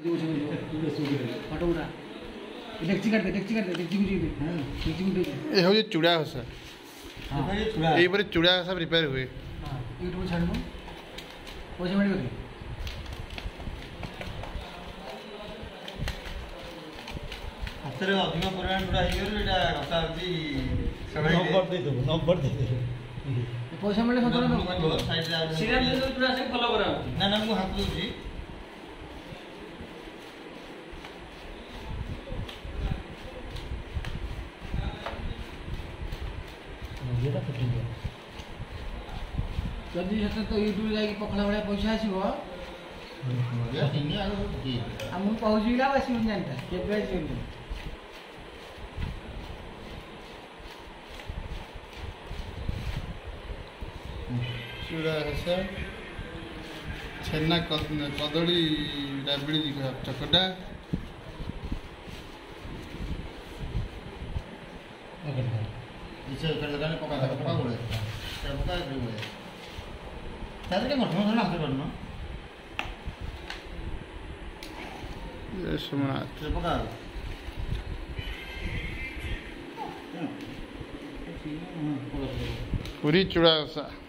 डेक्ची कर दे डेक्ची कर दे डेक्ची मुझे दे हां डेक्ची मुझे दे ये हो ये चूड़ा हो सर हां ये चूड़ा ये पर चूड़ा सब रिपेयर हुए हां ये तो छाड़ दो वो से बड़ी होगी ହାତରେ ଅଧିକ ପରିମାଣ ପୁରା ହେଇଗଲେ ଏଇଟା କଥା ହେଉଛି ନମ୍ବର ଦେଇଦେବୁ ନମ୍ବର ଦେଇଦେବୁ ପଇସା ମିଳିଲେ ସତର ସାଇଡ଼ରେ ନା ନା ମୁଁ ହାତ ଦେଉଛି ଭିଡ଼ିଓଟା ଫିଟିଂ କର ଯଦି ସେତେବେଳେ ତ ୟୁଟ୍ୟୁବ୍ ଯାଇକି ପଖାଳ ଭଳିଆ ପଇସା ଆସିବ ଆଉ ମୁଁ କହୁଛି ଆଉ ଆସିବନି ଜାଣିଥା କେବେ ଆସିବନି ଚୁଡ଼ା ଘସା ଛେନା କଦଳୀ ରାବିଡ଼ି ଚକଟା নিচে ফেলে দাঁড়িয়ে পোকা থাকে পোকা গুলো পোকা গুলো তাদেরকে প্রথমে ধরে আসতে পারেন না পোকা পুরী চূড়া